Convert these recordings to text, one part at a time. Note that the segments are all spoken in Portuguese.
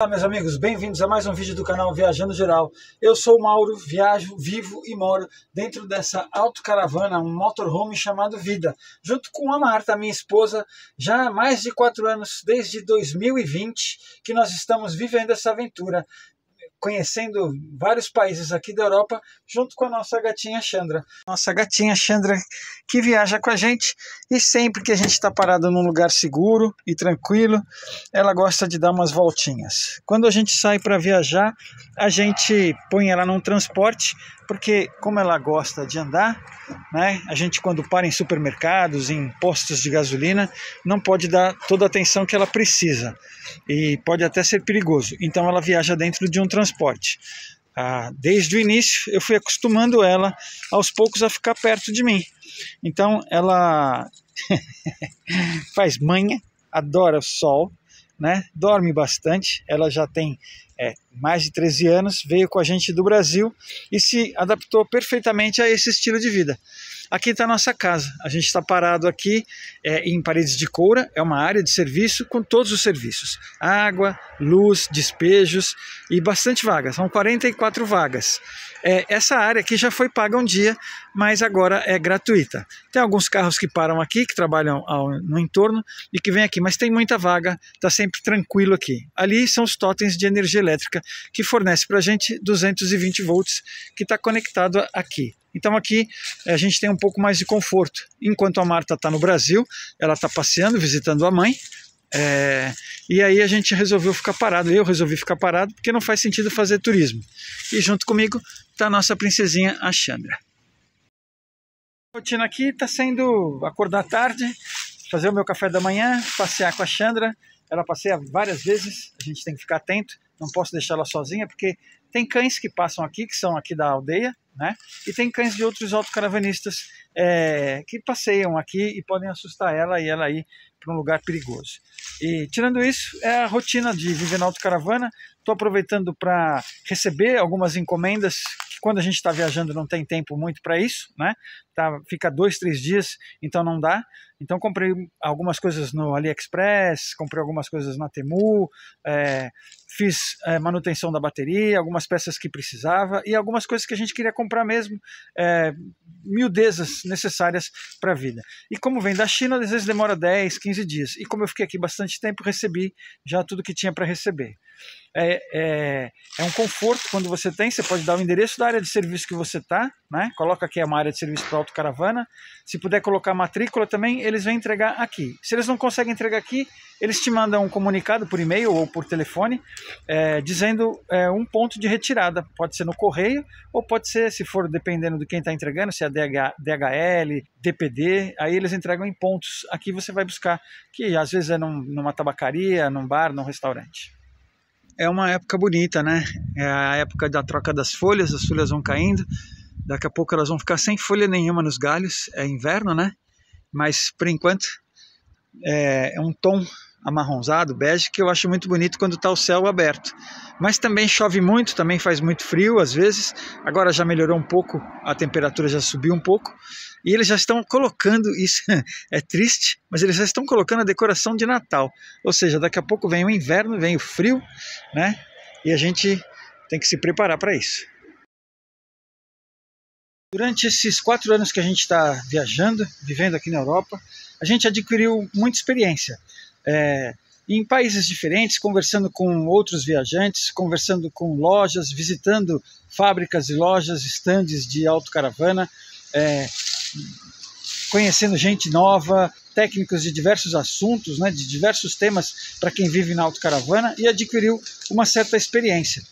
Olá meus amigos, bem-vindos a mais um vídeo do canal Viajando Geral. Eu sou o Mauro, viajo, vivo e moro dentro dessa autocaravana, um motorhome chamado Vida, junto com a Marta, minha esposa, já há mais de quatro anos, desde 2020, que nós estamos vivendo essa aventura conhecendo vários países aqui da Europa, junto com a nossa gatinha Chandra. Nossa gatinha Chandra que viaja com a gente e sempre que a gente está parado num lugar seguro e tranquilo, ela gosta de dar umas voltinhas. Quando a gente sai para viajar, a gente põe ela num transporte, porque como ela gosta de andar, né, a gente quando para em supermercados, em postos de gasolina, não pode dar toda a atenção que ela precisa e pode até ser perigoso. Então ela viaja dentro de um transporte. Ah, desde o início eu fui acostumando ela aos poucos a ficar perto de mim. Então ela faz manha, adora o sol, né? dorme bastante. Ela já tem é, mais de 13 anos, veio com a gente do Brasil e se adaptou perfeitamente a esse estilo de vida. Aqui está a nossa casa. A gente está parado aqui é, em Paredes de Coura, é uma área de serviço com todos os serviços: água, luz, despejos e bastante vagas. São 44 vagas. É, essa área aqui já foi paga um dia, mas agora é gratuita. Tem alguns carros que param aqui, que trabalham ao, no entorno e que vêm aqui, mas tem muita vaga, está sempre tranquilo aqui. Ali são os totens de energia elétrica que fornece para a gente 220 volts, que está conectado aqui. Então aqui a gente tem um pouco mais de conforto. Enquanto a Marta está no Brasil, ela está passeando, visitando a mãe, é, e aí a gente resolveu ficar parado, eu resolvi ficar parado porque não faz sentido fazer turismo. E junto comigo está a nossa princesinha, a Chandra. A rotina aqui está sendo acordar tarde, fazer o meu café da manhã, passear com a Chandra. Ela passeia várias vezes, a gente tem que ficar atento, não posso deixar ela sozinha porque tem cães que passam aqui, que são aqui da aldeia, né? E tem cães de outros autocaravanistas é, que passeiam aqui e podem assustar ela e ela ir para um lugar perigoso. E tirando isso, é a rotina de viver na autocaravana. Estou aproveitando para receber algumas encomendas quando a gente está viajando não tem tempo muito para isso, né? Tá, fica dois, três dias, então não dá. Então comprei algumas coisas no AliExpress, comprei algumas coisas na Temu, é, fiz é, manutenção da bateria, algumas peças que precisava e algumas coisas que a gente queria comprar mesmo, é, miudezas necessárias para a vida. E como vem da China, às vezes demora 10, 15 dias. E como eu fiquei aqui bastante tempo, recebi já tudo que tinha para receber. É, é, é, um conforto quando você tem, você pode dar o endereço da área de serviço que você está, né? coloca aqui uma área de serviço para autocaravana, se puder colocar matrícula também, eles vão entregar aqui. Se eles não conseguem entregar aqui, eles te mandam um comunicado por e-mail ou por telefone, é, dizendo é, um ponto de retirada, pode ser no correio, ou pode ser, se for dependendo de quem está entregando, se é DH, DHL, DPD, aí eles entregam em pontos, aqui você vai buscar, que às vezes é num, numa tabacaria, num bar, num restaurante é uma época bonita, né? É a época da troca das folhas, as folhas vão caindo, daqui a pouco elas vão ficar sem folha nenhuma nos galhos, é inverno, né? Mas por enquanto é, é um tom amarronzado, bege, que eu acho muito bonito quando está o céu aberto. Mas também chove muito, também faz muito frio às vezes. Agora já melhorou um pouco, a temperatura já subiu um pouco. E eles já estão colocando, isso é triste, mas eles já estão colocando a decoração de Natal. Ou seja, daqui a pouco vem o inverno, vem o frio, né? E a gente tem que se preparar para isso. Durante esses quatro anos que a gente está viajando, vivendo aqui na Europa, a gente adquiriu muita experiência é, em países diferentes, conversando com outros viajantes, conversando com lojas, visitando fábricas e lojas, estandes de autocaravana, é, conhecendo gente nova, técnicos de diversos assuntos, né, de diversos temas para quem vive na autocaravana e adquiriu uma certa experiência.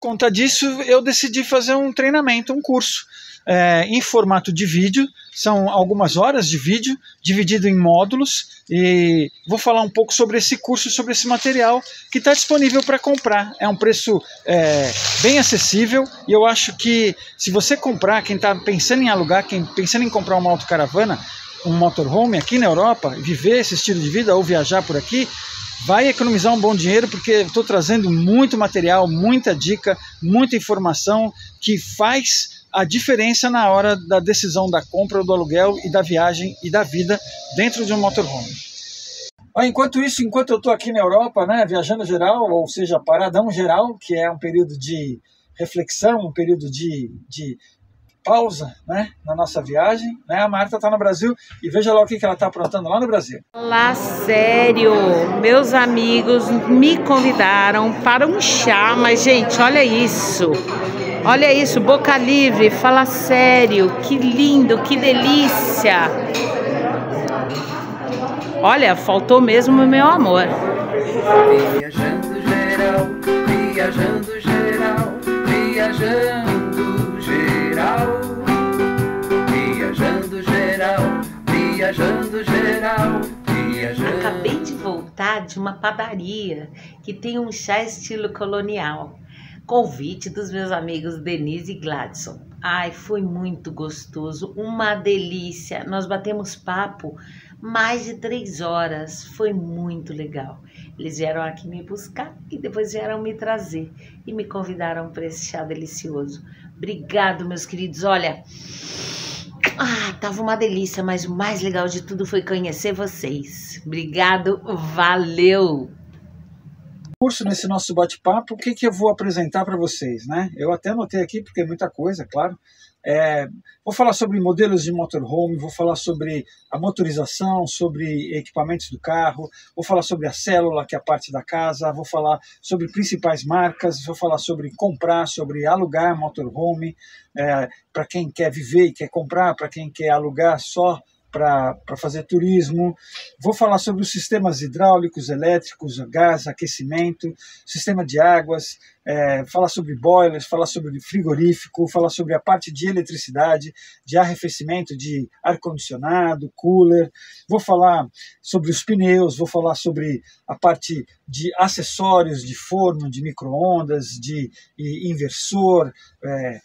Por conta disso, eu decidi fazer um treinamento, um curso é, em formato de vídeo, são algumas horas de vídeo, dividido em módulos, e vou falar um pouco sobre esse curso, sobre esse material que está disponível para comprar. É um preço é, bem acessível. E eu acho que se você comprar, quem está pensando em alugar, quem pensando em comprar uma autocaravana, um motorhome aqui na Europa, viver esse estilo de vida ou viajar por aqui, vai economizar um bom dinheiro porque estou trazendo muito material, muita dica, muita informação que faz a diferença na hora da decisão da compra ou do aluguel e da viagem e da vida dentro de um motorhome. Enquanto isso, enquanto eu estou aqui na Europa, né, viajando geral, ou seja, paradão geral, que é um período de reflexão, um período de, de pausa né, na nossa viagem. Né? A Marta está no Brasil e veja lá o que, que ela está aprontando lá no Brasil. Lá, sério, meus amigos me convidaram para um chá, mas gente, olha isso. Olha isso, boca livre, fala sério, que lindo, que delícia. Olha, faltou mesmo o meu amor. Viajando geral, viajando geral, viajando geral, viajando geral, viajando geral. Viajando. Acabei de voltar de uma padaria que tem um chá estilo colonial. Convite dos meus amigos Denise e Gladson. Ai, foi muito gostoso, uma delícia. Nós batemos papo mais de três horas. Foi muito legal. Eles vieram aqui me buscar e depois vieram me trazer e me convidaram para esse chá delicioso. Obrigado, meus queridos. Olha, ah, tava uma delícia, mas o mais legal de tudo foi conhecer vocês. Obrigado, valeu! Curso nesse nosso bate-papo, o que, que eu vou apresentar para vocês, né? Eu até anotei aqui porque é muita coisa, claro. É, vou falar sobre modelos de motorhome, vou falar sobre a motorização, sobre equipamentos do carro, vou falar sobre a célula, que é a parte da casa, vou falar sobre principais marcas, vou falar sobre comprar, sobre alugar motorhome, é, para quem quer viver e quer comprar, para quem quer alugar só para fazer turismo. Vou falar sobre os sistemas hidráulicos, elétricos, gás, aquecimento, sistema de águas, é, falar sobre boilers, falar sobre frigorífico, falar sobre a parte de eletricidade, de arrefecimento, de ar-condicionado, cooler. Vou falar sobre os pneus, vou falar sobre a parte de acessórios de forno, de micro-ondas, de inversor, é,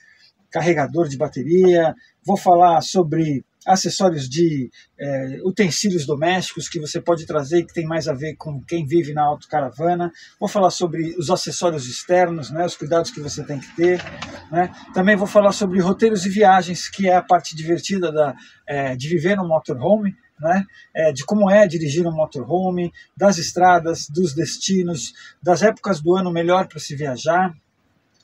carregador de bateria. Vou falar sobre acessórios de é, utensílios domésticos que você pode trazer que tem mais a ver com quem vive na autocaravana. Vou falar sobre os acessórios externos, né, os cuidados que você tem que ter. Né. Também vou falar sobre roteiros e viagens, que é a parte divertida da, é, de viver no motorhome. Né, é, de como é dirigir um motorhome, das estradas, dos destinos, das épocas do ano melhor para se viajar,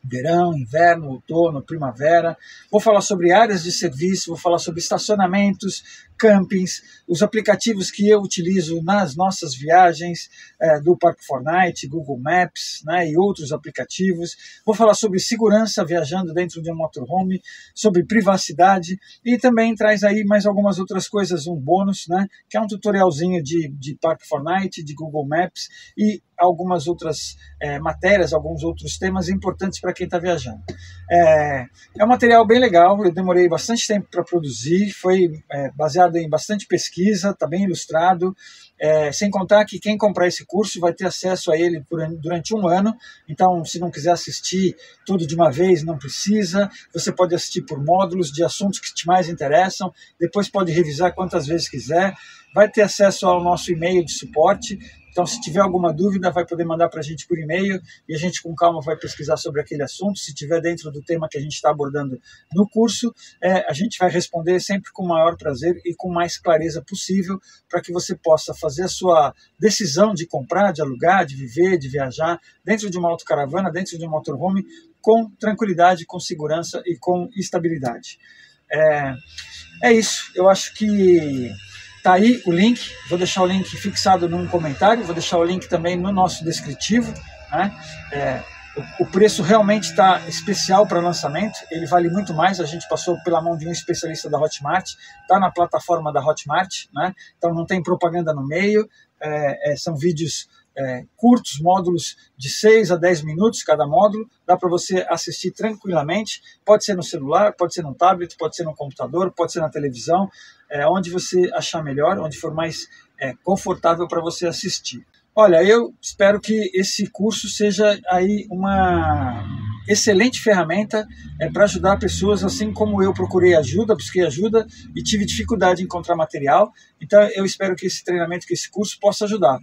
verão, inverno, outono, primavera. Vou falar sobre áreas de serviço, vou falar sobre estacionamentos, campings, os aplicativos que eu utilizo nas nossas viagens é, do Park Fortnite, Google Maps né, e outros aplicativos. Vou falar sobre segurança viajando dentro de um motorhome, sobre privacidade e também traz aí mais algumas outras coisas, um bônus, né, que é um tutorialzinho de, de Park Fortnite, de Google Maps e algumas outras é, matérias, alguns outros temas importantes para quem está viajando. É, é um material bem legal, eu demorei bastante tempo para produzir, foi é, baseado em bastante pesquisa, está bem ilustrado, é, sem contar que quem comprar esse curso vai ter acesso a ele por, durante um ano, então se não quiser assistir tudo de uma vez, não precisa, você pode assistir por módulos de assuntos que te mais interessam, depois pode revisar quantas vezes quiser, vai ter acesso ao nosso e-mail de suporte, então, se tiver alguma dúvida, vai poder mandar para a gente por e-mail e a gente, com calma, vai pesquisar sobre aquele assunto. Se tiver dentro do tema que a gente está abordando no curso, é, a gente vai responder sempre com o maior prazer e com mais clareza possível para que você possa fazer a sua decisão de comprar, de alugar, de viver, de viajar dentro de uma autocaravana, dentro de um motorhome, com tranquilidade, com segurança e com estabilidade. É, é isso. Eu acho que Tá aí o link, vou deixar o link fixado num comentário, vou deixar o link também no nosso descritivo. Né? É, o, preço realmente está especial para lançamento, ele vale muito mais. A gente passou pela mão de um especialista da Hotmart, está na plataforma da Hotmart, né? então não tem propaganda no meio, é, é, são vídeos é, curtos, módulos de 6 a 10 minutos cada módulo, dá para você assistir tranquilamente. Pode ser no celular, pode ser no tablet, pode ser no computador, pode ser na televisão, é, onde você achar melhor, onde for mais é, confortável para você assistir. Olha, eu espero que esse curso seja aí uma excelente ferramenta é, para ajudar pessoas, assim como eu procurei ajuda, busquei ajuda e tive dificuldade em encontrar material. Então, eu espero que esse treinamento, que esse curso possa ajudar.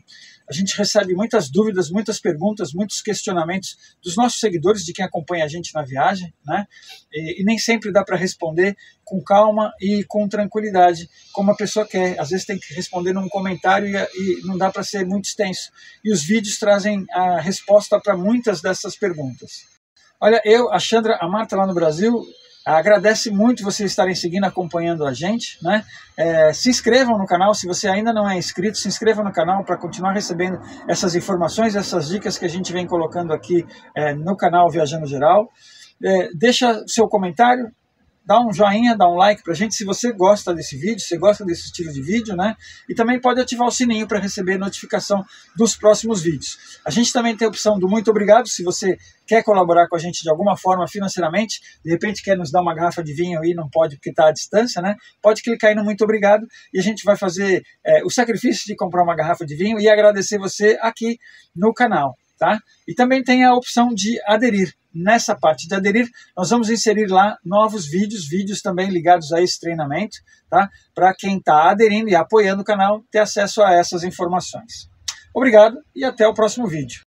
A gente recebe muitas dúvidas, muitas perguntas, muitos questionamentos dos nossos seguidores, de quem acompanha a gente na viagem, né? E, e nem sempre dá para responder com calma e com tranquilidade, como a pessoa quer. Às vezes tem que responder num comentário e, e não dá para ser muito extenso. E os vídeos trazem a resposta para muitas dessas perguntas. Olha, eu, a Chandra, a Marta lá no Brasil, agradece muito vocês estarem seguindo, acompanhando a gente. Né? É, se inscrevam no canal, se você ainda não é inscrito, se inscreva no canal para continuar recebendo essas informações, essas dicas que a gente vem colocando aqui é, no canal Viajando Geral. É, deixa seu comentário, dá um joinha, dá um like pra gente se você gosta desse vídeo, se gosta desse estilo de vídeo, né? E também pode ativar o sininho para receber notificação dos próximos vídeos. A gente também tem a opção do muito obrigado, se você quer colaborar com a gente de alguma forma financeiramente, de repente quer nos dar uma garrafa de vinho e não pode porque está à distância, né? Pode clicar aí no muito obrigado e a gente vai fazer é, o sacrifício de comprar uma garrafa de vinho e agradecer você aqui no canal. Tá? E também tem a opção de aderir. Nessa parte de aderir, nós vamos inserir lá novos vídeos, vídeos também ligados a esse treinamento, tá? Para quem está aderindo e apoiando o canal ter acesso a essas informações. Obrigado e até o próximo vídeo.